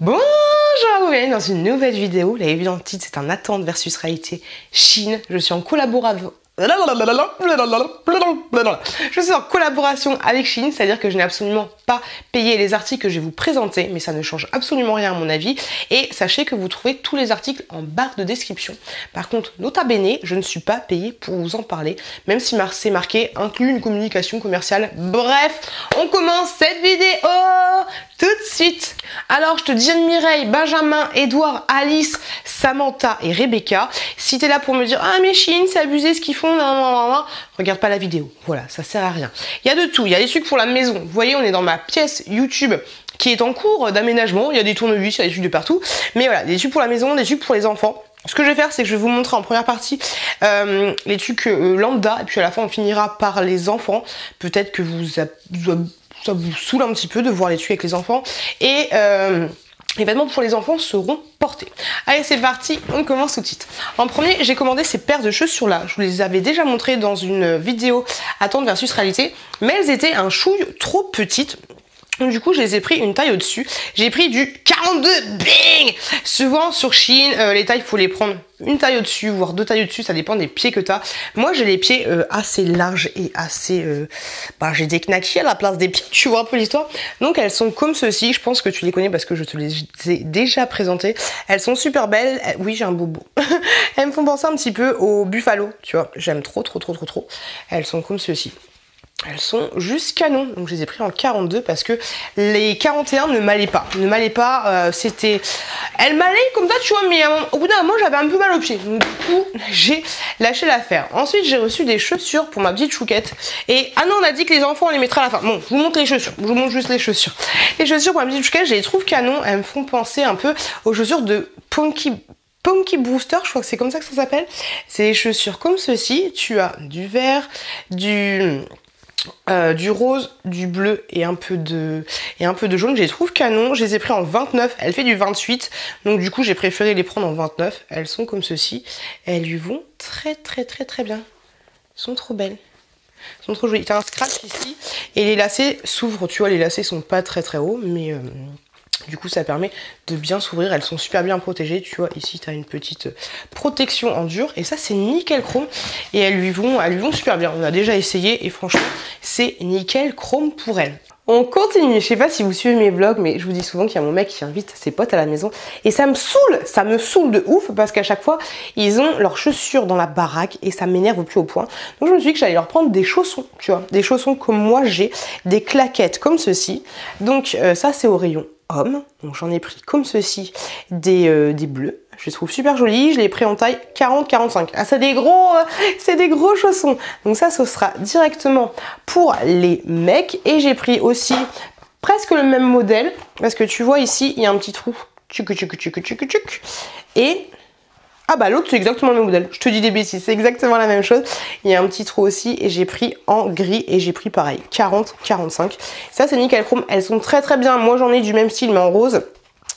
Bonjour vous bienvenue dans une nouvelle vidéo. La évidente titre c'est un attente versus réalité Chine. Je suis en collaboration je suis en collaboration avec Chine, c'est-à-dire que je n'ai absolument pas payé les articles que je vais vous présenter, mais ça ne change absolument rien à mon avis. Et sachez que vous trouvez tous les articles en barre de description. Par contre, nota bene, je ne suis pas payé pour vous en parler, même si c'est marqué inclut une communication commerciale. Bref, on commence cette vidéo tout de suite. Alors, je te dis Mireille, Benjamin, Edouard, Alice, Samantha et Rebecca. Si t'es là pour me dire ah mais Chine, c'est abusé ce qu'ils font, regarde pas la vidéo. Voilà, ça sert à rien. Il y a de tout. Il y a des trucs pour la maison. Vous voyez, on est dans ma pièce YouTube qui est en cours d'aménagement. Il y a des tournevis, il y a des trucs de partout. Mais voilà, des trucs pour la maison, des trucs pour les enfants. Ce que je vais faire, c'est que je vais vous montrer en première partie euh, les trucs euh, lambda, et puis à la fin, on finira par les enfants. Peut-être que vous, ça vous saoule un petit peu de voir les trucs avec les enfants. Et euh, les vêtements pour les enfants seront portés. Allez, c'est parti, on commence tout de suite. En premier, j'ai commandé ces paires de chaussures là. Je vous les avais déjà montrées dans une vidéo attente versus réalité, mais elles étaient un chouille trop petites. Donc du coup, je les ai pris une taille au-dessus. J'ai pris du 42, bing Souvent sur Chine, euh, les tailles, il faut les prendre une taille au-dessus, voire deux tailles au-dessus, ça dépend des pieds que tu as. Moi, j'ai les pieds euh, assez larges et assez... Euh, bah, j'ai des knackis à la place des pieds, tu vois un peu l'histoire. Donc, elles sont comme ceci, je pense que tu les connais parce que je te les ai déjà présentées. Elles sont super belles. Oui, j'ai un bobo. elles me font penser un petit peu au buffalo, tu vois. J'aime trop, trop, trop, trop, trop. Elles sont comme ceci. Elles sont juste canon, donc je les ai pris en 42 parce que les 41 ne m'allaient pas. Ne m'allaient pas, euh, c'était... Elles m'allaient comme ça, tu vois, mais au bout d'un moment, j'avais un peu mal au pied. Donc du coup, j'ai lâché l'affaire. Ensuite, j'ai reçu des chaussures pour ma petite chouquette. Et, ah non, on a dit que les enfants, on les mettrait à la fin. Bon, je vous montre les chaussures. Je vous montre juste les chaussures. Les chaussures pour ma petite chouquette, je les trouve canon. Elles me font penser un peu aux chaussures de Punky Punky Booster, je crois que c'est comme ça que ça s'appelle. C'est des chaussures comme ceci. Tu as du vert, du euh, du rose, du bleu et un peu de et un peu de jaune. Je les trouve canon. Je les ai pris en 29. Elle fait du 28. Donc du coup, j'ai préféré les prendre en 29. Elles sont comme ceci. Elles lui vont très très très très bien. Elles sont trop belles. Elles sont trop jolies. T'as un scratch ici. Et les lacets s'ouvrent. Tu vois, les lacets sont pas très très hauts. Mais... Euh, du coup, ça permet de bien s'ouvrir. Elles sont super bien protégées. Tu vois, ici, tu as une petite protection en dur. Et ça, c'est nickel chrome. Et elles lui, vont, elles lui vont super bien. On a déjà essayé. Et franchement, c'est nickel chrome pour elles. On continue, je sais pas si vous suivez mes vlogs, mais je vous dis souvent qu'il y a mon mec qui invite ses potes à la maison. Et ça me saoule, ça me saoule de ouf, parce qu'à chaque fois, ils ont leurs chaussures dans la baraque et ça m'énerve au plus haut point. Donc je me suis dit que j'allais leur prendre des chaussons, tu vois, des chaussons comme moi j'ai, des claquettes comme ceci. Donc euh, ça c'est au rayon homme. Donc j'en ai pris comme ceci des, euh, des bleus. Je les trouve super jolis. Je les ai pris en taille 40-45. Ah, c'est des gros, euh, c'est des gros chaussons. Donc ça, ce sera directement pour les mecs. Et j'ai pris aussi presque le même modèle. Parce que tu vois ici, il y a un petit trou. Tchuc, tchuc, tchuc, tchuc, tchuc. Et ah bah l'autre c'est exactement le même modèle. Je te dis des bêtises, c'est exactement la même chose. Il y a un petit trou aussi et j'ai pris en gris et j'ai pris pareil 40, 45. Ça c'est nickel chrome, elles sont très très bien. Moi j'en ai du même style mais en rose.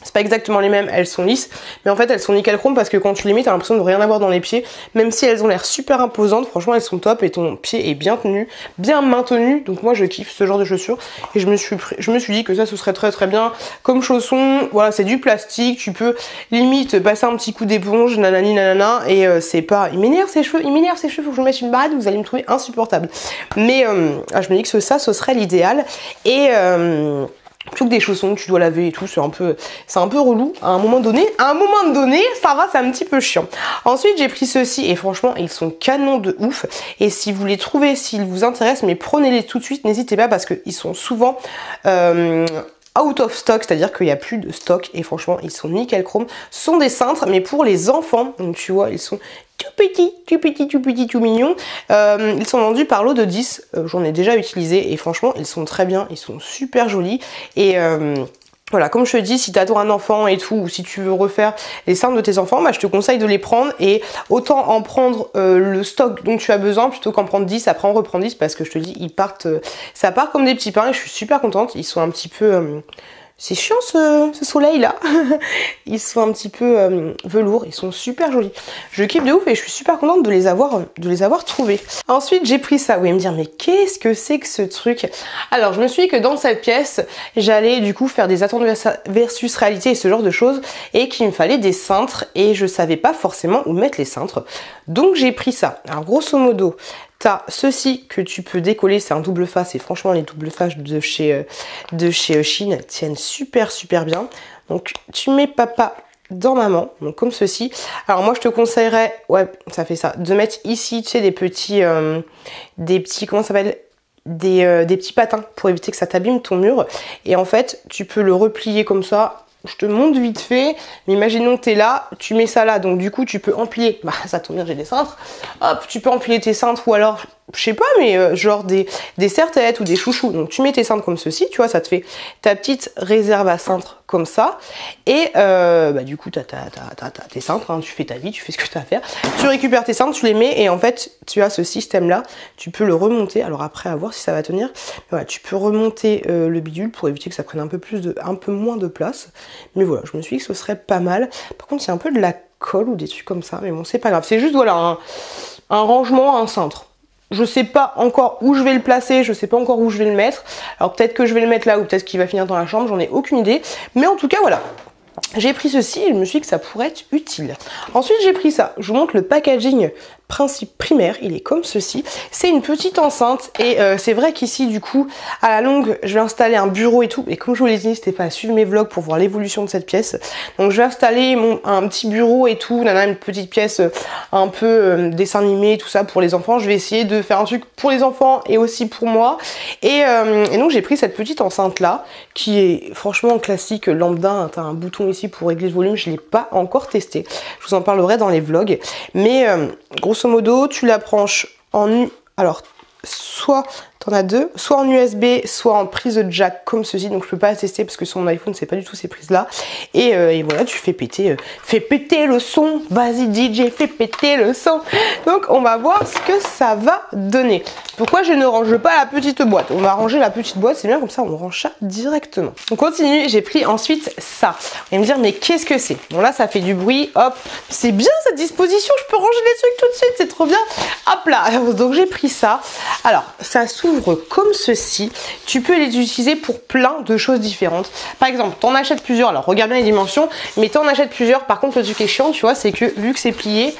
C'est pas exactement les mêmes, elles sont lisses, mais en fait elles sont nickel chrome parce que quand tu les mets, t'as l'impression de rien avoir dans les pieds, même si elles ont l'air super imposantes, franchement elles sont top et ton pied est bien tenu, bien maintenu, donc moi je kiffe ce genre de chaussures. Et je me suis, je me suis dit que ça ce serait très très bien comme chaussons, voilà c'est du plastique, tu peux limite passer un petit coup d'éponge, nanani nanana, et euh, c'est pas, il m'énerve ses cheveux, il m'énerve ses cheveux, faut que je me mette une barade, vous allez me trouver insupportable, mais euh, ah, je me dis que ça ce serait l'idéal. Et... Euh, plutôt que des chaussons que tu dois laver et tout, c'est un peu c'est un peu relou à un moment donné. À un moment donné, ça va, c'est un petit peu chiant. Ensuite, j'ai pris ceux-ci et franchement, ils sont canons de ouf. Et si vous les trouvez, s'ils vous intéressent, mais prenez-les tout de suite, n'hésitez pas parce qu'ils sont souvent euh, out of stock, c'est-à-dire qu'il n'y a plus de stock et franchement ils sont nickel chrome. Ce sont des cintres mais pour les enfants, donc tu vois ils sont tout petits, tout petits, tout petits, tout mignons. Euh, ils sont vendus par lot de 10, euh, j'en ai déjà utilisé et franchement ils sont très bien, ils sont super jolis et... Euh, voilà, comme je te dis, si tu adores un enfant et tout, ou si tu veux refaire les cintres de tes enfants, bah, je te conseille de les prendre et autant en prendre le stock dont tu as besoin plutôt qu'en prendre 10, après en reprendre 10 parce que je te dis, ils partent, ça part comme des petits pains et je suis super contente. Ils sont un petit peu, c'est chiant ce, soleil là. ils sont un petit peu euh, velours, ils sont super jolis. Je kiffe de ouf et je suis super contente de les avoir, trouvés. Ensuite j'ai pris ça, oui me dire mais qu'est-ce que c'est que ce truc? Alors je me suis dit que dans cette pièce j'allais du coup faire des attentes versus réalité et ce genre de choses et qu'il me fallait des cintres et je savais pas forcément où mettre les cintres. Donc j'ai pris ça. Alors grosso modo T'as ceci que tu peux décoller, c'est un double face et franchement les doubles faces de chez, euh, de chez Chine tiennent super super bien. Donc tu mets papa dans maman, donc comme ceci. Alors moi je te conseillerais, ouais ça fait ça, de mettre ici tu sais des petits, euh, des petits, comment s'appelle? Euh, des petits patins pour éviter que ça t'abîme ton mur. Et en fait tu peux le replier comme ça je te montre vite fait, mais imaginons que tu es là, tu mets ça là, donc du coup tu peux empiler, bah ça tombe bien j'ai des cintres, hop, tu peux empiler tes cintres ou alors je sais pas, mais euh, genre des, des serre-têtes ou des chouchous. Donc tu mets tes cintres comme ceci, tu vois, ça te fait ta petite réserve à cintres comme ça. Et euh, bah, du coup, tu as, tes cintres, hein, tu fais ta vie, tu fais ce que tu as à faire. Tu récupères tes cintres, tu les mets et en fait, tu as ce système-là. Tu peux le remonter. Alors après, à voir si ça va tenir. Voilà, tu peux remonter euh, le bidule pour éviter que ça prenne un peu, plus de, un peu moins de place. Mais voilà, je me suis dit que ce serait pas mal. Par contre, il y a un peu de la colle ou des trucs comme ça. Mais bon, c'est pas grave. C'est juste, voilà, un, un rangement, un cintre. Je sais pas encore où je vais le placer, je sais pas encore où je vais le mettre. Alors peut-être que je vais le mettre là ou peut-être qu'il va finir dans la chambre, j'en ai aucune idée. Mais en tout cas, voilà. J'ai pris ceci et je me suis dit que ça pourrait être utile. Ensuite, j'ai pris ça. Je vous montre le packaging principe primaire, il est comme ceci. C'est une petite enceinte et euh, c'est vrai qu'ici du coup à la longue je vais installer un bureau et tout et comme je vous l'ai dit n'hésitez pas à suivre mes vlogs pour voir l'évolution de cette pièce. Donc je vais installer mon, un petit bureau et tout, a une petite pièce euh, un peu euh, dessin animé tout ça pour les enfants. Je vais essayer de faire un truc pour les enfants et aussi pour moi. Et, et donc j'ai pris cette petite enceinte là qui est franchement classique lambda. T'as un bouton ici pour régler le volume, je l'ai pas encore testé. Je vous en parlerai dans les vlogs. Mais grosso modo, tu la branches en... Alors, soit T'en as deux, soit en USB, soit en prise jack comme ceci. Donc je peux pas tester parce que sur mon iPhone c'est pas du tout ces prises là. Et, euh, voilà, tu fais péter, euh, fais péter le son. Vas-y DJ, fais péter le son. Donc on va voir ce que ça va donner. Pourquoi je ne range pas la petite boîte? On va ranger la petite boîte, c'est bien comme ça on range ça directement. On continue, j'ai pris ensuite ça. Vous allez me dire mais qu'est-ce que c'est? Bon là ça fait du bruit, hop, c'est bien cette disposition, je peux ranger les trucs tout de suite, c'est trop bien. Hop là, donc j'ai pris ça. Alors ça s'ouvre comme ceci. Tu peux les utiliser pour plein de choses différentes. Par exemple, t'en achètes plusieurs. Alors regarde bien les dimensions, mais t'en achètes plusieurs. Par contre, le truc qui est chiant, tu vois, c'est que vu que c'est plié,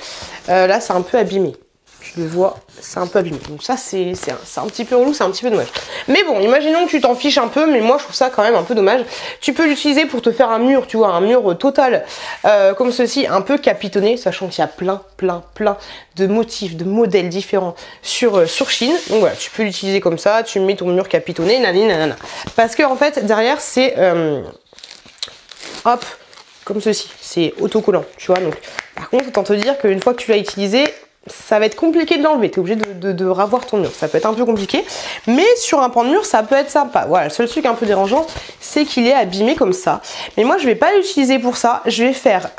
euh, là c'est un peu abîmé je le vois, c'est un peu abîmé. Donc ça, c'est un, petit peu relou, c'est un petit peu dommage. Mais bon, imaginons que tu t'en fiches un peu, mais moi, je trouve ça quand même un peu dommage. Tu peux l'utiliser pour te faire un mur, tu vois, un mur total, euh, comme ceci, un peu capitonné, sachant qu'il y a plein, plein, plein de motifs, de modèles différents sur, euh, Chine. Donc voilà, tu peux l'utiliser comme ça, tu mets ton mur capitonné, nanani, nanana. Parce que, en fait, derrière, c'est... Euh, hop, comme ceci, c'est autocollant, tu vois. Donc, par contre, autant te dire qu'une fois que tu l'as utilisé, ça va être compliqué de l'enlever. Tu es obligé de, ravoir ton mur. Ça peut être un peu compliqué. Mais sur un pan de mur, ça peut être sympa. Voilà, le seul truc un peu dérangeant, c'est qu'il est abîmé comme ça. Mais moi, je vais pas l'utiliser pour ça. Je vais faire...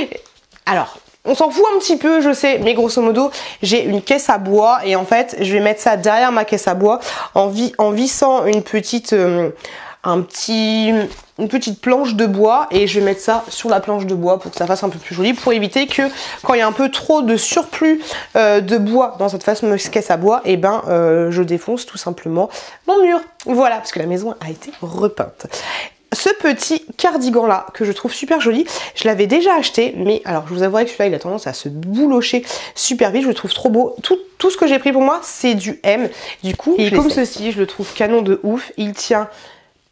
Alors, on s'en fout un petit peu, je sais, mais grosso modo, j'ai une caisse à bois et en fait, je vais mettre ça derrière ma caisse à bois en, en vissant une petite, euh, un petit, une petite planche de bois et je vais mettre ça sur la planche de bois pour que ça fasse un peu plus joli pour éviter que quand il y a un peu trop de surplus euh, de bois dans cette fameuse caisse à bois et eh ben euh, je défonce tout simplement mon mur. Voilà parce que la maison a été repeinte. Ce petit cardigan là que je trouve super joli je l'avais déjà acheté mais alors je vous avouerai que celui-là il a tendance à se boulocher super vite je le trouve trop beau. Tout, tout ce que j'ai pris pour moi c'est du M. Du coup et comme ceci je le trouve canon de ouf. Il tient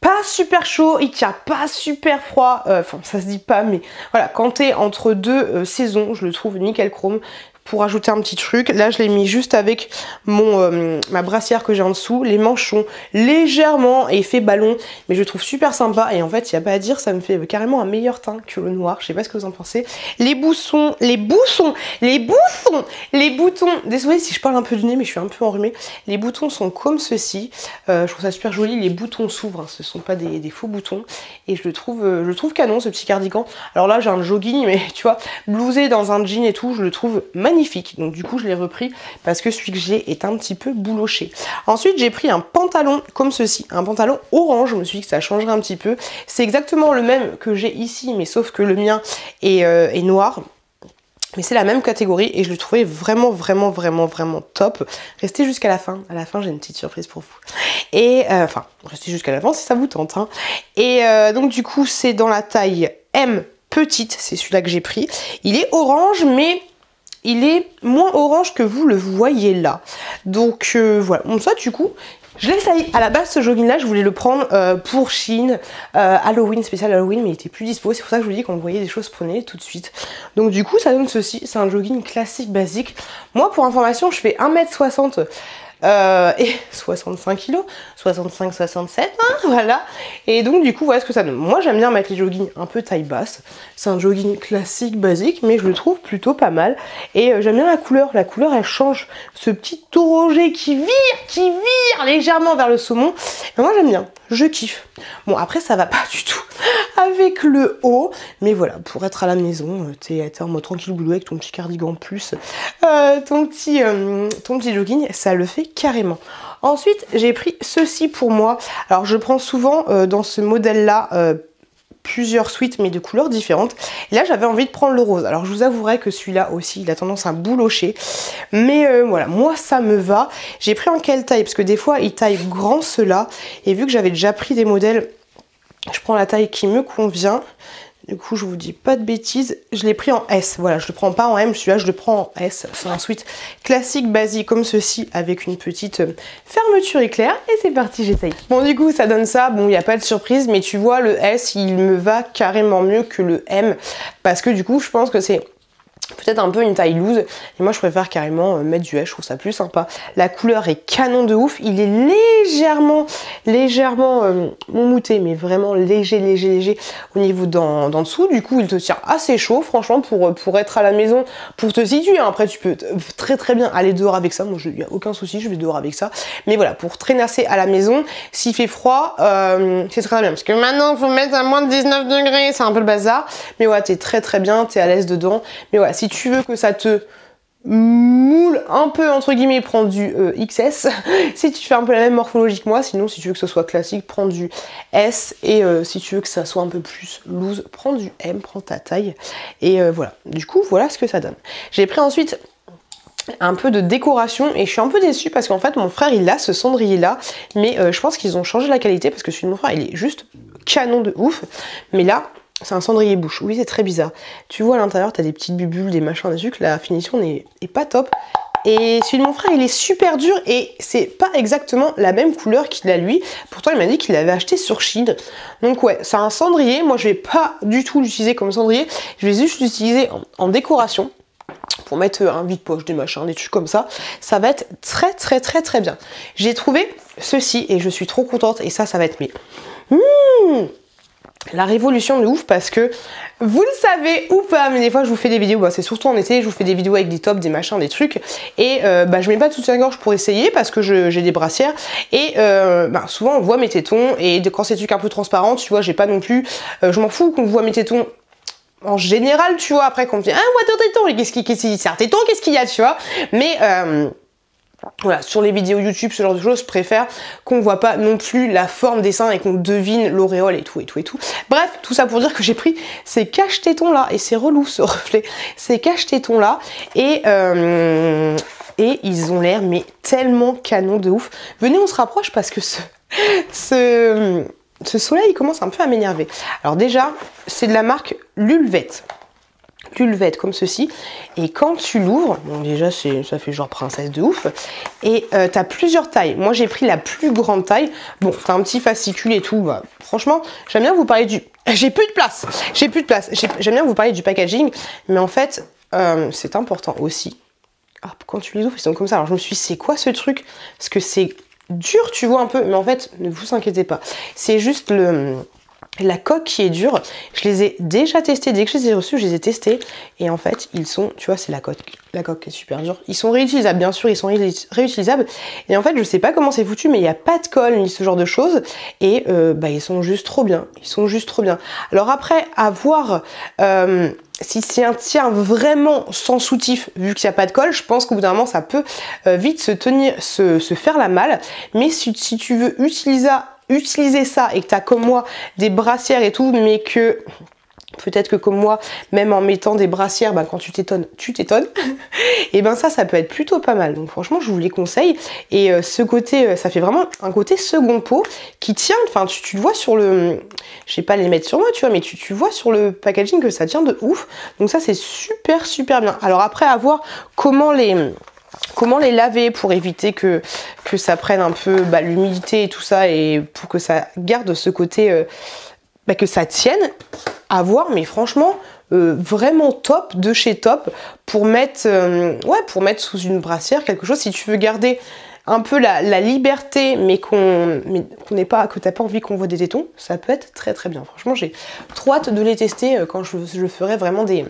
pas super chaud, il tient pas super froid, euh, enfin ça se dit pas mais voilà, quand t'es entre deux euh, saisons, je le trouve nickel chrome pour ajouter un petit truc. Là, je l'ai mis juste avec mon euh, ma brassière que j'ai en dessous. Les manchons légèrement effet ballon, mais je trouve super sympa. Et en fait, il n'y a pas à dire, ça me fait carrément un meilleur teint que le noir. Je sais pas ce que vous en pensez. Les boussons, les boussons, les boussons, les boutons. Désolée si je parle un peu du nez, mais je suis un peu enrhumée. Les boutons sont comme ceci. Euh, je trouve ça super joli. Les boutons s'ouvrent, hein. ce sont pas des, faux boutons. Et je le trouve, euh, je le trouve canon ce petit cardigan. Alors là, j'ai un jogging, mais tu vois, blousé dans un jean et tout, je le trouve magnifique Donc du coup, je l'ai repris parce que celui que j'ai est un petit peu bouloché. Ensuite, j'ai pris un pantalon comme ceci, un pantalon orange. Je me suis dit que ça changerait un petit peu. C'est exactement le même que j'ai ici, mais sauf que le mien est, euh, noir. Mais c'est la même catégorie et je le trouvais vraiment, vraiment, vraiment, vraiment top. Restez jusqu'à la fin. À la fin, j'ai une petite surprise pour vous. Et euh, enfin, restez jusqu'à la fin si ça vous tente. Hein. Et euh, donc du coup, c'est dans la taille M petite. C'est celui-là que j'ai pris. Il est orange, mais il est moins orange que vous le voyez là. Donc euh, voilà. Bon, ça, du coup, je l'essaye. À la base, ce jogging là, je voulais le prendre euh, pour Chine, euh, Halloween, spécial Halloween, mais il était plus dispo. C'est pour ça que je vous dis quand vous des choses, prenez tout de suite. Donc du coup, ça donne ceci. C'est un jogging classique, basique. Moi, pour information, je fais 1m60 euh, et 65 kg, 65, 67, voilà. Et donc du coup, voilà ce que ça donne. Moi, j'aime bien mettre les joggings un peu taille basse. C'est un jogging classique, basique, mais je le trouve plutôt pas mal. Et euh, j'aime bien la couleur. La couleur, elle change. Ce petit orangé qui vire, qui vire légèrement vers le saumon. moi, j'aime bien. Je kiffe. Bon, après, ça va pas du tout avec le haut. Mais voilà, pour être à la maison, euh, t'es en mode tranquille boulot avec ton petit cardigan plus, ton, petit, ton petit jogging, ça le fait carrément. Ensuite, j'ai pris ceci pour moi. Alors, je prends souvent euh, dans ce modèle-là euh, plusieurs suites, mais de couleurs différentes. Là, j'avais envie de prendre le rose. Alors, je vous avouerai que celui-là aussi, il a tendance à boulocher. Mais euh, voilà, moi, ça me va. J'ai pris en quelle taille? Parce que des fois, il taille grand cela. Et vu que j'avais déjà pris des modèles, je prends la taille qui me convient. Du coup, je vous dis pas de bêtises. Je l'ai pris en S. Voilà, je le prends pas en M. Celui-là, je le prends en S. C'est un suite classique, basique, comme ceci, avec une petite euh, fermeture éclair. Et c'est parti, j'essaye. Bon, du coup, ça donne ça. Bon, il n'y a pas de surprise, mais tu vois, le S, il me va carrément mieux que le M. Parce que du coup, je pense que c'est peut-être un peu une taille loose. Et moi je préfère carrément euh, mettre du S, je trouve ça plus sympa. La couleur est canon de ouf. Il est légèrement légèrement euh, mouté mais vraiment léger léger léger au niveau d'en dessous. Du coup il te tient assez chaud franchement pour, euh, pour être à la maison pour te situer. Hein. après tu peux très très bien aller dehors avec ça. Moi il n'y a aucun souci je vais dehors avec ça. Mais voilà pour traîner à la maison s'il fait froid c'est très bien. Parce que maintenant faut mettre à moins de 19 degrés c'est un peu le bazar. Mais ouais t'es très très bien t'es à l'aise dedans. Mais ouais si tu veux que ça te moule un peu entre guillemets prends du euh, XS si tu fais un peu la même morphologie que moi sinon si tu veux que ce soit classique prends du S. Et euh, si tu veux que ça soit un peu plus loose prends du M prends ta taille. Et euh, voilà. Du coup voilà ce que ça donne. J'ai pris ensuite un peu de décoration et je suis un peu déçue parce qu'en fait mon frère il a ce cendrier là mais je pense qu'ils ont changé la qualité parce que celui de mon frère il est juste canon de ouf. Mais là c'est un cendrier bouche. Oui, c'est très bizarre. Tu vois à l'intérieur, t'as des petites bubules, des machins, des trucs. La finition n'est pas top. Et celui de mon frère, il est super dur et c'est pas exactement la même couleur qu'il a lui. Pourtant, il m'a dit qu'il l'avait acheté sur Chine. Donc ouais, c'est un cendrier. Moi, je vais pas du tout l'utiliser comme cendrier. Je vais juste l'utiliser en, décoration pour mettre un vide-poche, des machins, des trucs comme ça. Ça va être très très très très bien. J'ai trouvé ceci et je suis trop contente. Et ça, ça va être mes... Mmh la révolution de ouf parce que vous le savez ou pas, mais des fois je vous fais des vidéos, bah, c'est surtout en été, je vous fais des vidéos avec des tops, des machins, des trucs, et euh, bah, je mets pas de soutien-gorge pour essayer parce que j'ai des brassières, et euh, bah, souvent on voit mes tétons, et quand c'est des trucs un peu transparents, tu vois, j'ai pas non plus, euh, je m'en fous qu'on voit mes tétons en général, tu vois, après qu'on me dit, ah, ouais, ton téton, qu'est-ce qu'il qu c'est un téton, qu'est-ce qu'il y a, tu vois, mais voilà, sur les vidéos YouTube, ce genre de choses, je préfère qu'on voit pas non plus la forme des seins et qu'on devine l'auréole et tout et tout et tout. Bref, tout ça pour dire que j'ai pris ces cache-tétons là, et c'est relou ce reflet, ces cache-tétons là, et, euh, et ils ont l'air mais tellement canon de ouf. Venez, on se rapproche parce que ce, ce, ce soleil commence un peu à m'énerver. Alors déjà, c'est de la marque Lulvette être comme ceci. Et quand tu l'ouvres, bon déjà ça fait genre princesse de ouf. Et euh, tu as plusieurs tailles. Moi j'ai pris la plus grande taille. Bon, t'as un petit fascicule et tout. Bah, franchement, j'aime bien vous parler du... J'ai plus de place. J'ai plus de place. J'aime bien vous parler du packaging. Mais en fait, euh, c'est important aussi. quand tu les ouvres, ils sont comme ça. Alors je me suis dit, c'est quoi ce truc? Parce que c'est dur, tu vois un peu. Mais en fait, ne vous inquiétez pas. C'est juste le la coque qui est dure, je les ai déjà testés. Dès que je les ai reçus, je les ai testés. Et en fait, ils sont, tu vois, c'est la coque. La coque est super dure. Ils sont réutilisables, bien sûr, ils sont réutilisables. Et en fait, je sais pas comment c'est foutu, mais il n'y a pas de colle ni ce genre de choses. Et euh, bah, ils sont juste trop bien. Ils sont juste trop bien. Alors après, à voir. Euh, si c'est un tien vraiment sans soutif, vu qu'il n'y a pas de colle, je pense qu'au bout d'un moment, ça peut euh, vite se tenir, se, faire la malle. Mais si, si tu veux utiliser utiliser ça et que tu as comme moi des brassières et tout, mais que peut-être que comme moi, même en mettant des brassières, ben, quand tu t'étonnes, tu t'étonnes. et ben ça, ça peut être plutôt pas mal. Donc franchement, je vous les conseille. Et euh, ce côté, euh, ça fait vraiment un côté second pot qui tient. Enfin, tu, le vois sur le, je sais pas les mettre sur moi, tu vois, mais tu, tu vois sur le packaging que ça tient de ouf. Donc ça, c'est super super bien. Alors après, à voir comment les Comment les laver pour éviter que, ça prenne un peu bah, l'humidité et tout ça et pour que ça garde ce côté, euh, bah, que ça tienne à voir, mais franchement, euh, vraiment top de chez Top pour mettre, euh, pour mettre sous une brassière quelque chose. Si tu veux garder un peu la, liberté mais qu'on n'est pas que t'as pas envie qu'on voit des tétons ça peut être très très bien. Franchement j'ai trop hâte de les tester quand je, je ferai vraiment des,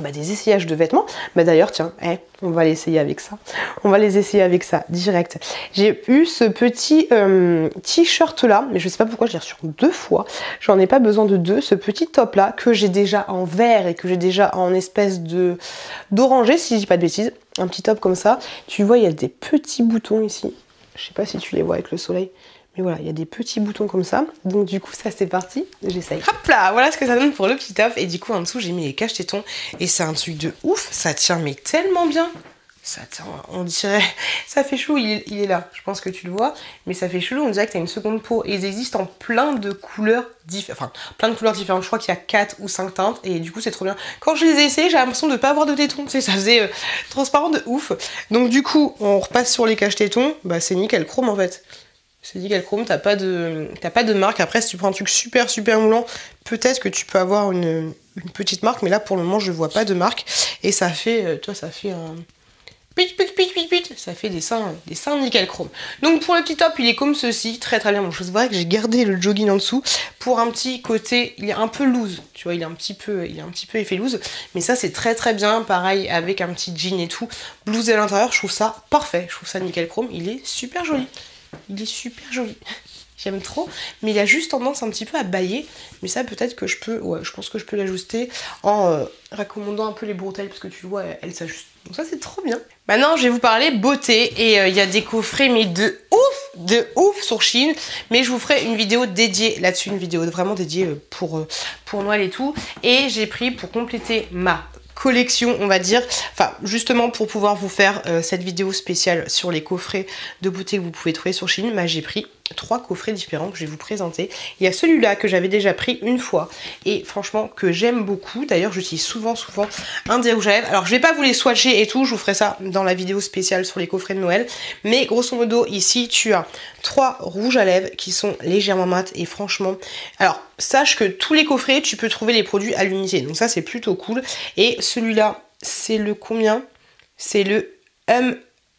bah, des essayages de vêtements. Bah d'ailleurs, tiens, eh, on va l'essayer avec ça. On va les essayer avec ça, direct. J'ai eu ce petit euh, t-shirt là, mais je sais pas pourquoi je l'ai reçu deux fois. J'en ai pas besoin de deux. Ce petit top là, que j'ai déjà en vert et que j'ai déjà en espèce de d'oranger, si je dis pas de bêtises. Un petit top comme ça. Tu vois, il y a des petits boutons ici. Je sais pas si tu les vois avec le soleil. Mais voilà, il y a des petits boutons comme ça. Donc du coup, ça c'est parti, j'essaye. Hop là, voilà ce que ça donne pour le petit top. Et du coup, en dessous, j'ai mis les caches tétons. Et c'est un truc de ouf, ça tient mais tellement bien. Ça on dirait, ça fait chou, il, est là, je pense que tu le vois, mais ça fait chelou, on dirait que t'as une seconde peau. Et ils existent en plein de couleurs différentes, enfin plein de couleurs différentes, je crois qu'il y a 4 ou 5 teintes, et du coup c'est trop bien. Quand je les ai essayés, j'ai l'impression de pas avoir de tétons, ça faisait euh, transparent de ouf. Donc du coup, on repasse sur les caches tétons, bah c'est nickel chrome en fait. C'est dit chrome, t'as pas de pas de marque. Après, si tu prends un truc super super moulant, peut-être que tu peux avoir une, petite marque, mais là pour le moment je vois pas de marque. Et ça fait, euh, toi ça fait un pit pit pit pit pit, ça fait des seins, des seins nickel chrome. Donc pour le petit top, il est comme ceci, très très bien. Bon, je vrai que j'ai gardé le jogging en dessous pour un petit côté, il est un peu loose, tu vois, il est un petit peu, il est un petit peu effet loose, mais ça c'est très très bien. Pareil avec un petit jean et tout, blouse à l'intérieur, je trouve ça parfait. Je trouve ça nickel chrome, il est super joli. Il est super joli. J'aime trop, mais il a juste tendance un petit peu à bailler. Mais ça, peut-être que je peux, ouais, je pense que je peux l'ajuster en euh, un peu les bretelles, parce que tu vois, elle, s'ajuste. Donc ça, c'est trop bien. Maintenant, je vais vous parler beauté, et euh, il y a des coffrets, mais de ouf, de ouf sur Chine. Mais je vous ferai une vidéo dédiée là-dessus, une vidéo vraiment dédiée euh, pour, pour Noël et tout. Et j'ai pris pour compléter ma collection, on va dire. Enfin, justement pour pouvoir vous faire euh, cette vidéo spéciale sur les coffrets de beauté que vous pouvez trouver sur Chine, bah, j'ai pris trois coffrets différents que je vais vous présenter. Il y a celui-là que j'avais déjà pris une fois et franchement que j'aime beaucoup. D'ailleurs, j'utilise souvent, souvent un des rouges à lèvres. Alors, je vais pas vous les swatcher et tout, je vous ferai ça dans la vidéo spéciale sur les coffrets de Noël. Mais grosso modo, ici, tu as trois rouges à lèvres qui sont légèrement mat et franchement... Alors, sache que tous les coffrets, tu peux trouver les produits à l'unité. Donc ça, c'est plutôt cool. Et celui-là, c'est le combien? C'est le Hum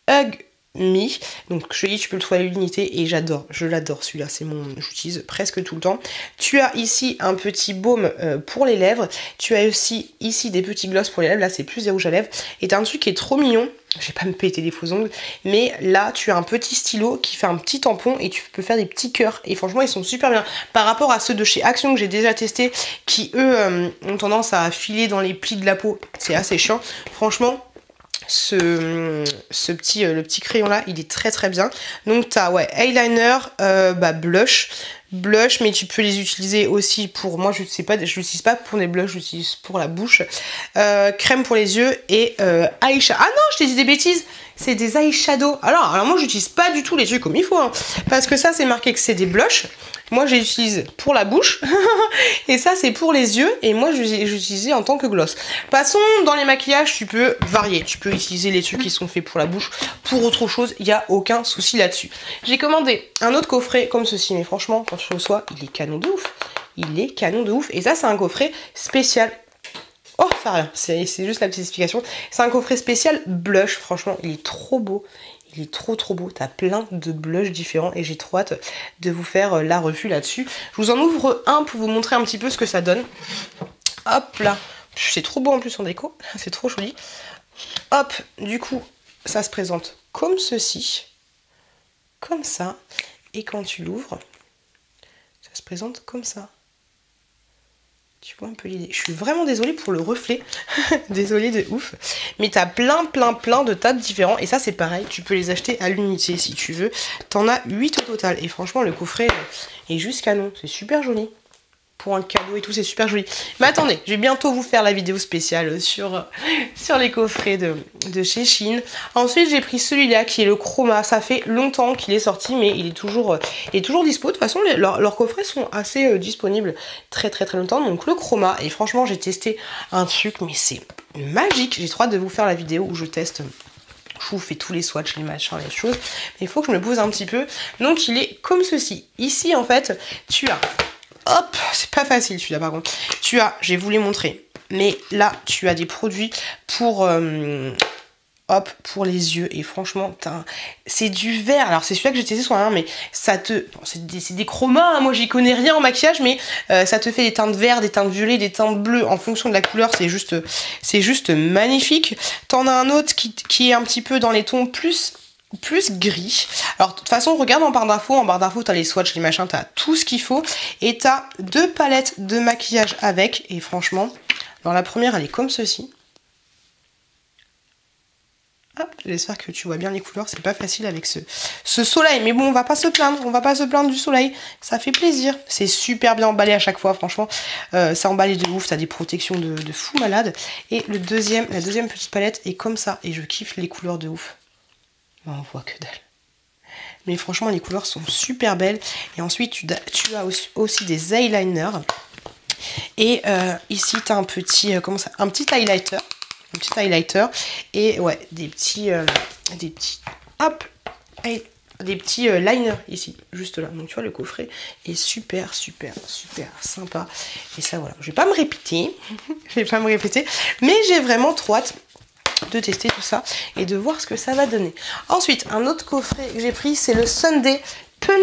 Hug Mi. Donc je te dis, tu peux le trouver à l'unité et j'adore, je l'adore celui-là, c'est mon, j'utilise presque tout le temps. Tu as ici un petit baume euh, pour les lèvres, tu as aussi ici des petits gloss pour les lèvres, là c'est plus des rouges à lèvres. Et t'as un truc qui est trop mignon, je vais pas me péter des faux ongles, mais là tu as un petit stylo qui fait un petit tampon et tu peux faire des petits cœurs. Et franchement ils sont super bien. Par rapport à ceux de chez Action que j'ai déjà testé, qui eux euh, ont tendance à filer dans les plis de la peau, c'est assez chiant. Franchement ce, petit, euh, le petit crayon là, il est très très bien. Donc t'as ouais, eyeliner, euh, bah, blush, blush, mais tu peux les utiliser aussi pour, moi je sais pas, je l'utilise pas pour les blushs, j'utilise pour la bouche, euh, crème pour les yeux et eyeshadow. Ah non, je t'ai dit des bêtises, c'est des eyeshadow. Alors, alors moi j'utilise pas du tout les trucs comme il faut, hein, parce que ça c'est marqué que c'est des blushs. Moi j'utilise pour la bouche. Et ça c'est pour les yeux. Et moi j'utilise en tant que gloss. Passons dans les maquillages, tu peux varier, tu peux utiliser les trucs qui sont faits pour la bouche, pour autre chose, il n'y a aucun souci là-dessus. J'ai commandé un autre coffret comme ceci, mais franchement quand je reçois, il est canon de ouf. Il est canon de ouf. Et ça c'est un coffret spécial Oh, ça rien, c'est juste la petite explication. C'est un coffret spécial blush, franchement, il est trop beau. Il est trop trop beau. T'as plein de blushs différents et j'ai trop hâte de vous faire euh, la revue là-dessus. Je vous en ouvre un pour vous montrer un petit peu ce que ça donne. Hop là. C'est trop beau en plus en déco. C'est trop joli. Hop, du coup, ça se présente comme ceci. Comme ça. Et quand tu l'ouvres, ça se présente comme ça. Tu vois un peu l'idée. Je suis vraiment désolée pour le reflet. désolée de ouf. Mais t'as plein, plein, plein de tas différents. Et ça, c'est pareil. Tu peux les acheter à l'unité si tu veux. T'en as 8 au total. Et franchement, le coffret est juste canon. C'est super joli pour un cadeau et tout, c'est super joli. Mais attendez, je vais bientôt vous faire la vidéo spéciale sur, les coffrets de, de chez Shein. Ensuite, j'ai pris celui-là qui est le Chroma. Ça fait longtemps qu'il est sorti, mais il est toujours, il est toujours dispo. De toute façon, leurs, coffrets sont assez euh, disponibles très très très longtemps. Donc le Chroma, et franchement, j'ai testé un truc, mais c'est magique. J'ai trop hâte de vous faire la vidéo où je teste je vous fais tous les swatchs, les machins, les choses. Mais il faut que je me pose un petit peu. Donc il est comme ceci. Ici en fait, tu as Hop, c'est pas facile celui-là par contre. Tu as, je vais vous les montrer. Mais là, tu as des produits pour... Euh, hop, pour les yeux. Et franchement, c'est du vert. Alors, c'est celui-là que j'ai testé sur mais ça te... c'est des, chromas, hein. moi j'y connais rien en maquillage, mais euh, ça te fait des teintes vertes, des teintes violets, des teintes bleues en fonction de la couleur. C'est juste, juste magnifique. T'en as un autre qui est un petit peu dans les tons plus plus gris. Alors de toute façon, regarde en barre d'infos, en barre d'infos, t'as les swatchs, les machins, t'as tout ce qu'il faut. Et t'as deux palettes de maquillage avec. Et franchement, alors la première, elle est comme ceci. J'espère que tu vois bien les couleurs, c'est pas facile avec ce, ce soleil. Mais bon, on va pas se plaindre, on va pas se plaindre du soleil. Ça fait plaisir. C'est super bien emballé à chaque fois, franchement. Euh, ça emballé de ouf, t'as des protections de, de fou malade. Et la deuxième petite palette est comme ça. Et je kiffe les couleurs de ouf on voit que dalle. Mais franchement, les couleurs sont super belles. Et ensuite, tu, as aussi, des eyeliners. Et euh, ici, tu as un petit, euh, comment ça, un petit highlighter. Un petit highlighter. Et ouais, des petits, euh, des petits, hop, des petits liners ici, juste là. Donc tu vois, le coffret est super, super, super sympa. Et ça, voilà. Je vais pas me répéter. je vais pas me répéter. Mais j'ai vraiment trop hâte de tester tout ça et de voir ce que ça va donner. Ensuite, un autre coffret que j'ai pris, c'est le Sunday Pun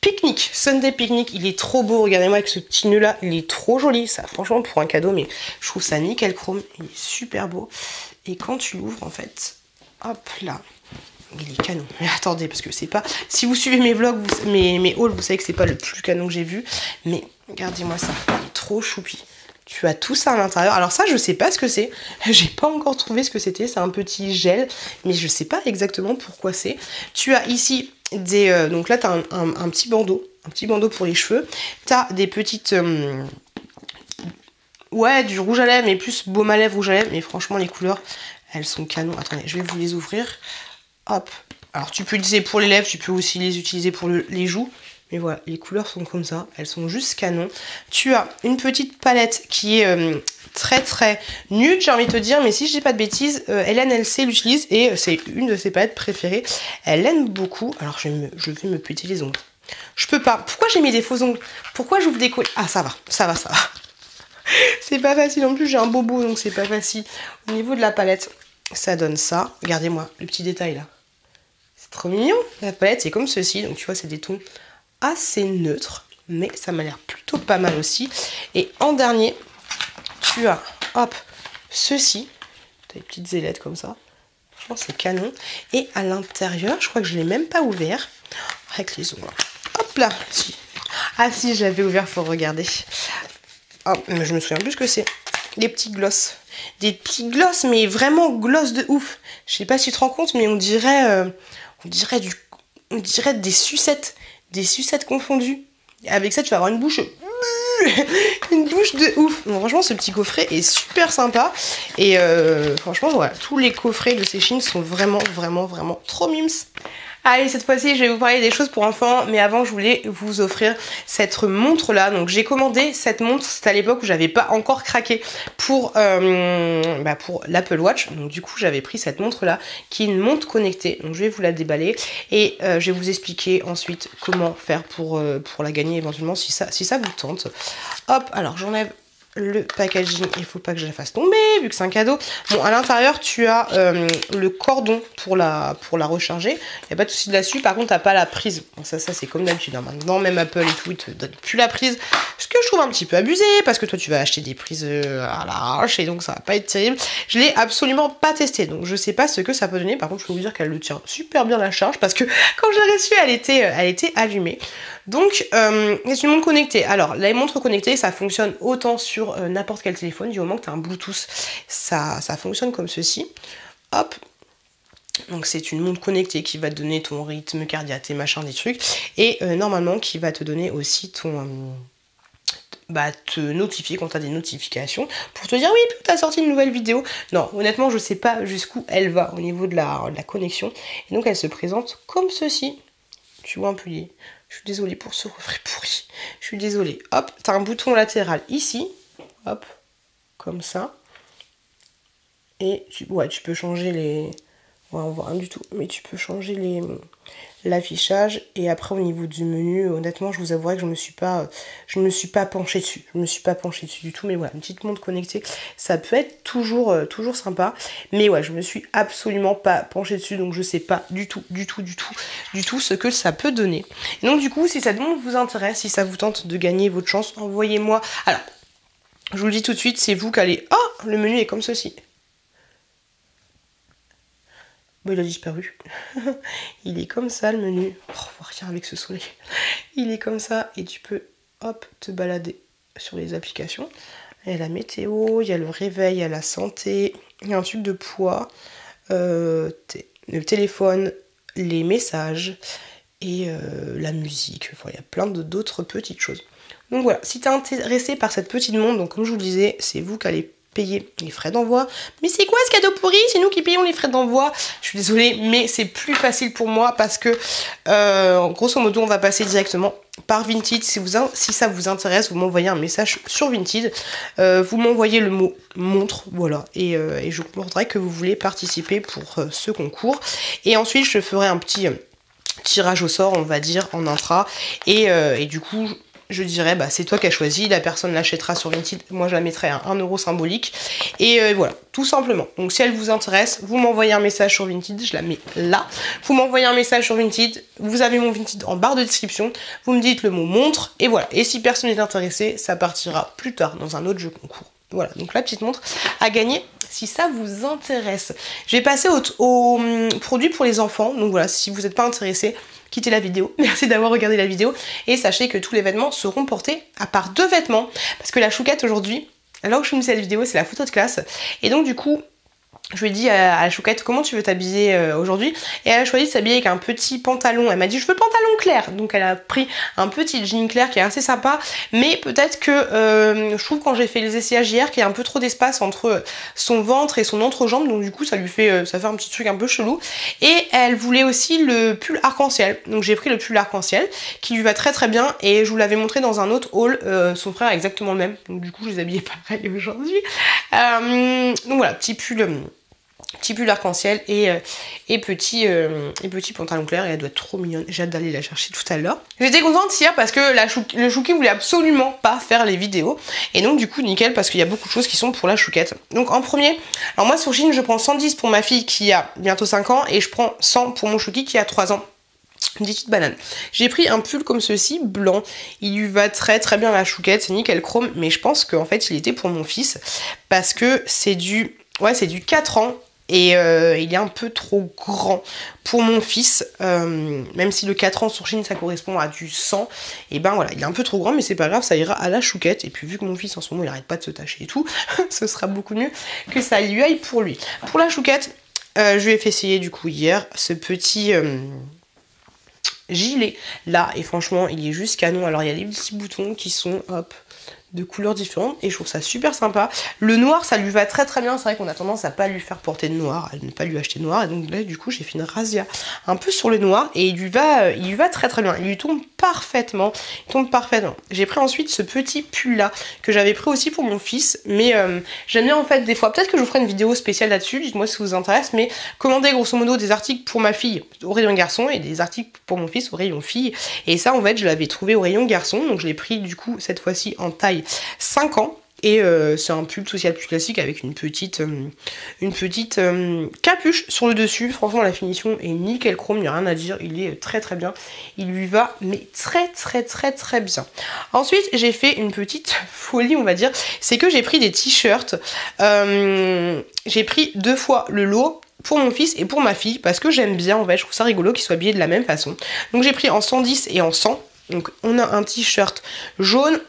Picnic. Sunday Picnic, il est trop beau. Regardez-moi avec ce petit nœud là, il est trop joli. Ça, franchement, pour un cadeau, mais je trouve ça nickel chrome. Il est super beau. Et quand tu l'ouvres, en fait, hop là, il est canon. Mais attendez, parce que c'est pas. Si vous suivez mes vlogs, mes, mes hauls, vous savez que c'est pas le plus canon que j'ai vu. Mais regardez-moi ça. Il est trop choupi. Tu as tout ça à l'intérieur. Alors ça, je sais pas ce que c'est. J'ai pas encore trouvé ce que c'était. C'est un petit gel, mais je sais pas exactement pourquoi c'est. Tu as ici des... Euh, donc là, tu as un, petit bandeau. Un petit bandeau pour les cheveux. Tu as des petites... Euh, ouais, du rouge à lèvres, mais plus baume à lèvres, rouge à lèvres. Mais franchement, les couleurs, elles sont canon. Attendez, je vais vous les ouvrir. Hop. Alors, tu peux utiliser pour les lèvres, tu peux aussi les utiliser pour les joues. Mais voilà, les couleurs sont comme ça, elles sont juste canon. Tu as une petite palette qui est euh, très très nude, j'ai envie de te dire, mais si je dis pas de bêtises, euh, Hélène LC l'utilise et c'est une de ses palettes préférées. Elle l'aime beaucoup. Alors je vais, me, je péter les ongles. Je peux pas. Pourquoi j'ai mis des faux ongles? Pourquoi j'ouvre des couilles Ah ça va, ça va, ça va. c'est pas facile en plus, j'ai un bobo donc c'est pas facile. Au niveau de la palette, ça donne ça. Regardez-moi le petit détail là. C'est trop mignon. La palette c'est comme ceci, donc tu vois c'est des tons assez neutre, mais ça m'a l'air plutôt pas mal aussi. Et en dernier, tu as, hop, ceci. Des petites ailettes comme ça. Franchement, c'est canon. Et à l'intérieur, je crois que je l'ai même pas ouvert. Avec les ongles. Hop là, si. Ah si, je l'avais ouvert, faut regarder. Hop, mais je me souviens plus ce que c'est. Des petits glosses. Des petits glosses, mais vraiment glosses de ouf. Je sais pas si tu te rends compte, mais on dirait, euh, on dirait du, on dirait des sucettes des sucettes confondues. Avec ça, tu vas avoir une bouche une bouche de ouf. franchement, ce petit coffret est super sympa. Et euh, franchement, voilà, tous les coffrets de ces chines sont vraiment, vraiment, vraiment trop mimes. Allez, cette fois-ci, je vais vous parler des choses pour enfants, mais avant, je voulais vous offrir cette montre-là. Donc, j'ai commandé cette montre, c'était à l'époque où j'avais pas encore craqué pour, euh, bah, pour l'Apple Watch. Donc, du coup, j'avais pris cette montre-là, qui est une montre connectée. Donc, je vais vous la déballer et euh, je vais vous expliquer ensuite comment faire pour, euh, pour la gagner éventuellement si ça, si ça vous tente. Hop, alors j'enlève le packaging, il faut pas que je la fasse tomber vu que c'est un cadeau. Bon, à l'intérieur, tu as euh, le cordon pour la, recharger. Il n'y a pas de souci là-dessus. Par contre, tu pas la prise. Ça, ça c'est comme d'habitude. Hein. Maintenant, même Apple et tout, ils te donnent plus la prise. Ce que je trouve un petit peu abusé parce que toi, tu vas acheter des prises euh, à l'arrache et donc ça va pas être terrible. Je l'ai absolument pas testé, donc je sais pas ce que ça peut donner. Par contre, je peux vous dire qu'elle le tient super bien la charge parce que quand je l'ai euh, elle était allumée. Donc, euh, c'est une montre connectée. Alors, les montres connectées, ça fonctionne autant sur euh, n'importe quel téléphone, du moment que tu as un Bluetooth, ça, fonctionne comme ceci. Hop, donc c'est une montre connectée qui va te donner ton rythme cardiaque, tes machins, des trucs. Et euh, normalement qui va te donner aussi ton... bah, te notifier quand tu as des notifications pour te dire oui, tu as sorti une nouvelle vidéo. Non, honnêtement, je sais pas jusqu'où elle va au niveau de la, de la connexion. Et donc elle se présente comme ceci. Tu vois un peu je suis désolée pour ce reflet pourri. Je suis désolée. Hop, tu as un bouton latéral ici. Hop, comme ça. Et tu, ouais, tu peux changer les... Ouais, on voit rien du tout. Mais tu peux changer les, l'affichage. Et après au niveau du menu honnêtement je vous avouerai que je me suis pas je me suis pas penchée dessus. Je me suis pas penchée dessus du tout. Mais voilà une petite montre connectée ça peut être toujours euh, toujours sympa. Mais ouais je me suis absolument pas penchée dessus. Donc je sais pas du tout du tout du tout du tout ce que ça peut donner. Donc du coup si cette montre vous intéresse si ça vous tente de gagner votre chance envoyez-moi. Alors je vous le dis tout de suite c'est vous qui allez oh le menu est comme ceci il a disparu. il est comme ça le menu. Oh, rien avec ce soleil. Il est comme ça et tu peux, hop, te balader sur les applications. Il y a la météo, il y a le réveil, il y a la santé, il y a un truc de poids, euh, le téléphone, les messages et euh, la musique. Enfin, il y a plein d'autres petites choses. Donc voilà, si tu es intéressé par cette petite donc comme je vous le disais, c'est vous qui allez payer les frais d'envoi. Mais c'est quoi ce cadeau pourri? C'est nous qui payons les frais d'envoi. Je suis désolée, mais c'est plus facile pour moi parce que, euh, grosso modo, on va passer directement par Vinted. Si, vous, si ça vous intéresse, vous m'envoyez un message sur Vinted. Euh, vous m'envoyez le mot montre, voilà. Et, euh, et je que vous voulez participer pour ce concours. Et ensuite, je ferai un petit tirage au sort, on va dire, en intra. Et du coup, je dirais bah c'est toi qui as choisi, la personne l'achètera sur Vinted, moi je la mettrai à 1 euro symbolique. Et euh, voilà, tout simplement. Donc si elle vous intéresse, vous m'envoyez un message sur Vinted, je la mets là. Vous m'envoyez un message sur Vinted, vous avez mon Vinted en barre de description, vous me dites le mau montre, et voilà. Et si personne n'est intéressé, ça partira plus tard dans un autre jeu concours. Voilà, donc la petite montre à gagner si ça vous intéresse. Je vais passer au, au hum, produit pour les enfants, donc voilà, si vous n'êtes pas intéressé, quittez la vidéo. Merci d'avoir regardé la vidéo. Et sachez que tous les vêtements seront portés à part deux vêtements. Parce que la chouquette aujourd'hui, alors que je filme cette vidéo, c'est la photo de classe. Et donc du coup, je lui ai dit à, la chouquette comment tu veux t'habiller euh, aujourd'hui? Et elle a choisi de s'habiller avec un petit pantalon. Elle m'a dit je veux pantalon clair. Donc elle a pris un petit jean clair qui est assez sympa. Mais peut-être que euh, je trouve quand j'ai fait les essayages hier qu'il y a un peu trop d'espace entre son ventre et son entrejambe. Donc du coup ça lui fait euh, ça fait un petit truc un peu chelou. Et elle voulait aussi le pull arc-en-ciel. Donc j'ai pris le pull arc-en-ciel qui lui va très très bien. Et je vous l'avais montré dans un autre haul son frère est exactement le même. Donc du coup je les habillais pareil aujourd'hui. Donc voilà petit pull petit pull arc-en-ciel et, euh, et, petit, euh, et petit pantalon clair et elle doit être trop mignonne. J'ai hâte d'aller la chercher tout à l'heure. J'étais contente hier parce que la le chouki voulait absolument pas faire les vidéos et donc du coup nickel parce qu'il y a beaucoup de choses qui sont pour la chouquette. Donc en premier, alors moi sur Chine je prends 110 pour ma fille qui a bientôt 5 ans et je prends 100 pour mon chouki qui a 3 ans une petite banane. J'ai pris un pull comme ceci, blanc. Il lui va très très bien la chouquette, c'est nickel chrome, mais je pense qu'en fait il était pour mon fils parce que c'est du ouais c'est du 4 ans et euh, il est un peu trop grand pour mon fils, euh, même si le 4 ans sur Chine ça correspond à du 100, et ben voilà, il est un peu trop grand, mais c'est pas grave, ça ira à la chouquette. Et puis vu que mon fils en ce moment il arrête pas de se tâcher et tout, ce sera beaucoup mieux que ça lui aille pour lui. Pour la chouquette, euh, je lui ai fait essayer du coup hier ce petit gilet là, et franchement il est juste canon. Alors il y a des petits boutons qui sont, hop, de couleurs différentes et je trouve ça super sympa. Le noir ça lui va très très bien, c'est vrai qu'on a tendance à pas lui faire porter de noir, à ne pas lui acheter de noir. Et donc là du coup j'ai fait une razzia un peu sur le noir et il lui va, il lui va très très bien, il lui tombe parfaitement, il tombe parfaitement. J'ai pris ensuite ce petit pull là que j'avais pris aussi pour mon fils mais euh, j'aime bien en fait des fois, peut-être que je vous ferai une vidéo spéciale là-dessus, dites-moi si ça vous intéresse mais commander grosso modo des articles pour ma fille au rayon garçon et des articles pour mon fils au rayon fille. Et ça en fait je l'avais trouvé au rayon garçon. Donc je l'ai pris du coup cette fois-ci en taille 5 ans. Et euh, c'est un pull ce plus classique avec une petite, euh, une petite euh, capuche sur le dessus. Franchement, la finition est nickel chrome, il n'y a rien à dire. Il est très très bien. Il lui va, mais très très très très bien. Ensuite, j'ai fait une petite folie, on va dire. C'est que j'ai pris des t-shirts. j'ai pris deux fois le lot pour mon fils et pour ma fille parce que j'aime bien en fait, je trouve ça rigolo qu'ils soient habillés de la même façon. Donc j'ai pris en 110 et en 100. Donc on a un t-shirt jaune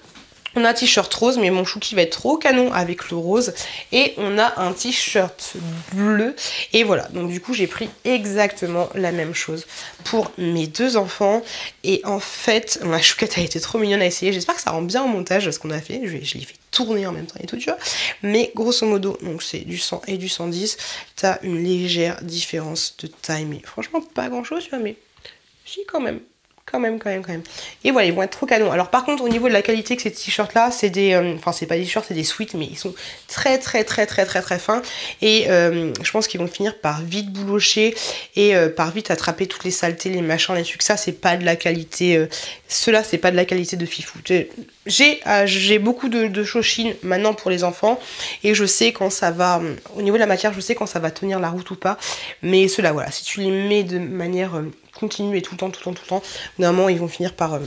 on a un t-shirt rose, mais mon chouki va être trop canon avec le rose. Et on a un t-shirt bleu. Et voilà, donc du coup j'ai pris exactement la même chose pour mes deux enfants. Et en fait, ma chouquette a été trop mignonne à essayer. J'espère que ça rend bien au montage ce qu'on a fait. Je, l'ai fait tourner en même temps et tout, tu vois. Mais grosso modo, donc c'est du 100 et du 110. T'as une légère différence de taille. Mais franchement, pas grand chose, tu vois, mais si quand même quand même, quand même, quand même. Et voilà, ils vont être trop canons. Alors par contre, au niveau de la qualité que ces t-shirts là, c'est des... Euh, enfin, c'est pas des t-shirts, c'est des sweats, mais ils sont très, très, très, très, très, très fins. Et euh, je pense qu'ils vont finir par vite boulocher et euh, par vite attraper toutes les saletés, les machins, les trucs. Ça, c'est pas de la qualité... Cela, c'est pas de la qualité de fifou. J'ai j'ai beaucoup de, de maintenant pour les enfants et je sais quand ça va... Au niveau de la matière, je sais quand ça va tenir la route ou pas. Mais cela, voilà, si tu les mets de manière continuer tout le temps, tout le temps, tout le temps, normalement ils vont finir par, euh,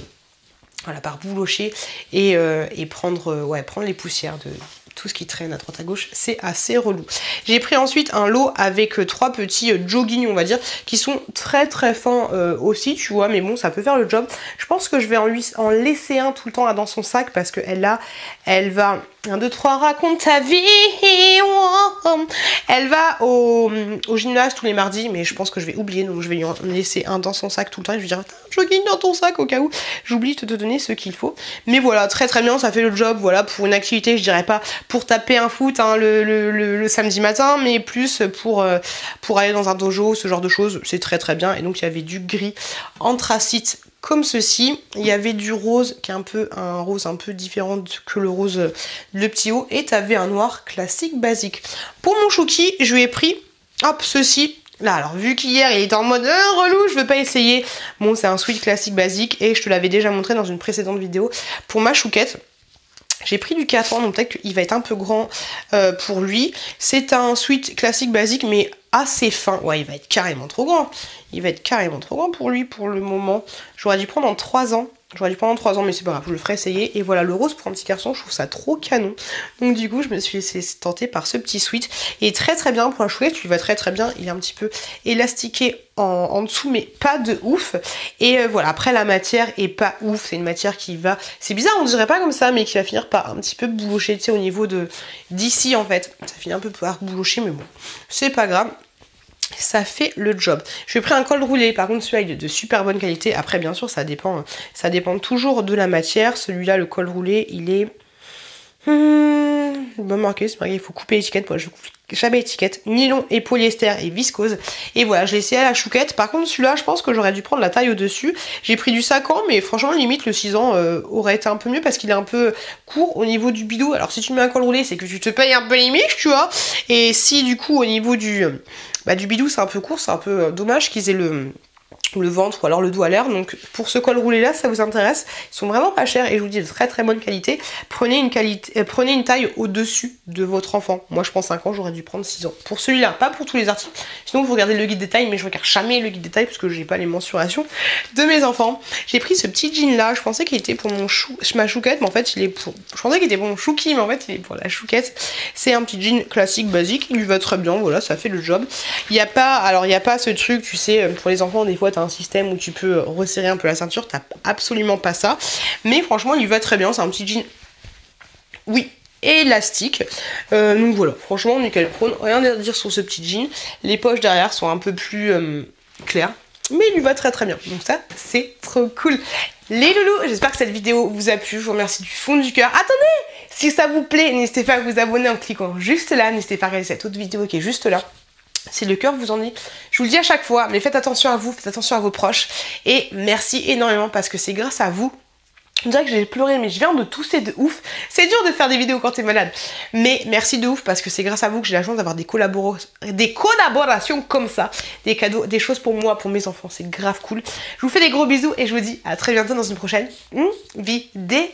voilà, par boulocher et, euh, euh, prendre les poussières de, tout ce qui traîne à droite à gauche, c'est assez relou. J'ai pris ensuite un lot avec trois petits jogging, on va dire, qui sont très très fins aussi, tu vois, mais bon, ça peut faire le job. Je pense que je vais en, lui, en laisser un tout le temps dans son sac parce qu'elle là, elle va 1, 2, 3, raconte ta vie. Elle va au, gymnase tous les mardis, mais je pense que je vais oublier, donc je vais lui en laisser un dans son sac tout le temps. Et je vais dire, jogging dans ton sac au cas où j'oublie de te donner ce qu'il faut. Mais voilà, très très bien, ça fait le job. Voilà, pour une activité, je dirais pas pour taper un foot hein, le, samedi matin, mais plus pour, euh, pour aller dans un dojo, ce genre de choses. C'est très très bien. Et donc il y avait du gris anthracite comme ceci. Il y avait du rose qui est un peu un rose un peu différent que le rose le petit haut et tu avais un noir classique basique. Pour mon chouki, je lui ai pris hop ceci. Là, alors vu qu'hier il était en mode euh, relou, je veux pas essayer. Bon, c'est un sweat classique basique et je te l'avais déjà montré dans une précédente vidéo. Pour ma chouquette, j'ai pris du 4 ans, donc peut-être qu'il va être un peu grand euh, pour lui. C'est un sweat classique basique, mais assez fin. Ouais, il va être carrément trop grand. Il va être carrément trop grand pour lui pour le moment. J'aurais dû prendre en 3 ans. J'aurais dû en 3 ans, mais c'est pas grave, je le ferai essayer. Et voilà, le rose pour un petit garçon, je trouve ça trop canon. Donc du coup, je me suis laissée tenter par ce petit sweat. Il est très très bien pour un chouette, tu va très très bien. Il est un petit peu élastiqué en, dessous, mais pas de ouf. Et euh, voilà, après la matière est pas ouf. C'est une matière qui va... C'est bizarre, on dirait pas comme ça, mais qui va finir par un petit peu boulocher, tu sais, au niveau de d'ici en fait. Ça finit un peu par boulocher, mais bon, c'est pas grave ça fait le job. Je vais pris un col roulé, par contre celui-là il est de super bonne qualité. Après bien sûr ça dépend, ça dépend toujours de la matière. Celui-là le col roulé il est... Hmm, bon marqué, c'est marqué, il faut couper l'étiquette. Moi je coupe jamais étiquette. Nylon et polyester et viscose. Et voilà, je l'ai essayé à la chouquette. Par contre celui-là je pense que j'aurais dû prendre la taille au-dessus. J'ai pris du 5 ans mais franchement limite le 6 ans euh, aurait été un peu mieux parce qu'il est un peu court au niveau du bidou. Alors si tu mets un col roulé c'est que tu te payes un peu les miches tu vois. Et si du coup au niveau du bah, du bidou c'est un peu court, c'est un peu euh, dommage qu'ils aient le le ventre ou alors le à l'air. Donc pour ce col roulé là, ça vous intéresse, ils sont vraiment pas chers et je vous dis de très très bonne qualité. Prenez une qualité, euh, prenez une taille au-dessus de votre enfant. Moi je prends 5 ans, j'aurais dû prendre 6 ans. Pour celui-là, pas pour tous les articles. Sinon vous regardez le guide détail, mais je regarde jamais le guide détail parce que j'ai pas les mensurations de mes enfants. J'ai pris ce petit jean là, je pensais qu'il était pour mon ma chouquette, mais en fait il est pour. Je pensais qu'il était pour mon chouki, mais en fait il est pour la chouquette. C'est un petit jean classique basique, il lui va très bien, voilà, ça fait le job. Il n'y a pas, alors il n'y a pas ce truc, tu sais, pour les enfants, des fois un système où tu peux resserrer un peu la ceinture, t'as absolument pas ça. Mais franchement, il va très bien, c'est un petit jean. Oui, élastique. Euh, donc voilà, franchement, nickel prone. Rien à dire sur ce petit jean. Les poches derrière sont un peu plus euh, claires. Mais il lui va très très bien. Donc ça, c'est trop cool. Les loulous, j'espère que cette vidéo vous a plu. Je vous remercie du fond du cœur. Attendez Si ça vous plaît, n'hésitez pas à vous abonner en cliquant juste là. N'hésitez pas à regarder cette autre vidéo qui est juste là si le cœur vous en dit. Je vous le dis à chaque fois, mais faites attention à vous, faites attention à vos proches. Et merci énormément parce que c'est grâce à vous. Je dirais que j'ai pleuré, mais je viens de tousser de ouf. C'est dur de faire des vidéos quand t'es malade. Mais merci de ouf parce que c'est grâce à vous que j'ai la chance d'avoir des, des collaborations comme ça. Des cadeaux, des choses pour moi, pour mes enfants. C'est grave cool. Je vous fais des gros bisous et je vous dis à très bientôt dans une prochaine vidéo.